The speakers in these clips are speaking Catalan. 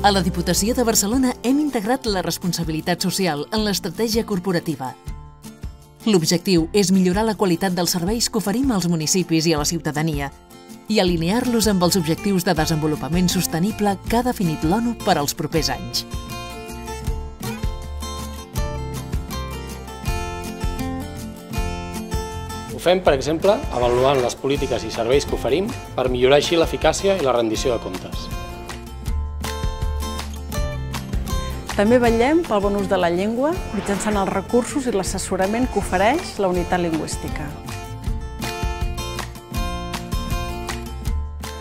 A la Diputació de Barcelona hem integrat la responsabilitat social en l'estratègia corporativa. L'objectiu és millorar la qualitat dels serveis que oferim als municipis i a la ciutadania i alinear-los amb els objectius de desenvolupament sostenible que ha definit l'ONU per als propers anys. Ho fem, per exemple, avaluant les polítiques i serveis que oferim per millorar així l'eficàcia i la rendició de comptes. També vetllem pel bon ús de la llengua mitjançant els recursos i l'assessorament que ofereix la unitat lingüística.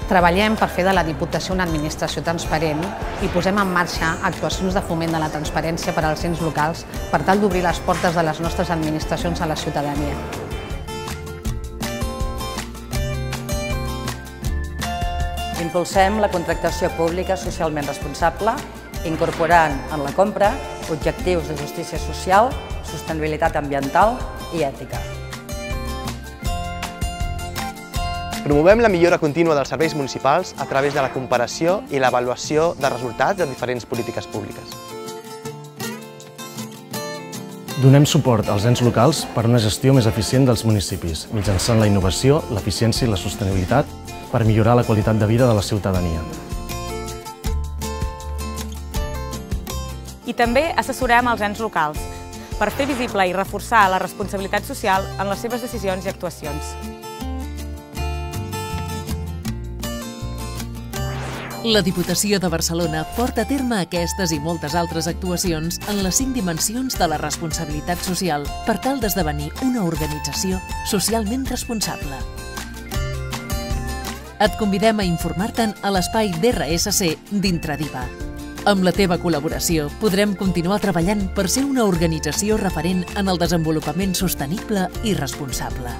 Treballem per fer de la Diputació una administració transparent i posem en marxa actuacions de foment de la transparència per als ens locals per tal d'obrir les portes de les nostres administracions a la ciutadania. Impulsem la contractació pública socialment responsable, incorporant en la compra objectius de justícia social, sostenibilitat ambiental i ètica. Promovem la millora contínua dels serveis municipals a través de la comparació i l'avaluació de resultats de diferents polítiques públiques. Donem suport als ens locals per una gestió més eficient dels municipis, mitjançant la innovació, l'eficiència i la sostenibilitat per millorar la qualitat de vida de la ciutadania. I també assessorem els ens locals per fer visible i reforçar la responsabilitat social en les seves decisions i actuacions. La Diputació de Barcelona porta a terme aquestes i moltes altres actuacions en les cinc dimensions de la responsabilitat social per tal d'esdevenir una organització socialment responsable. Et convidem a informar-te'n a l'espai d'RSC d'Intradiva. Amb la teva col·laboració podrem continuar treballant per ser una organització referent en el desenvolupament sostenible i responsable.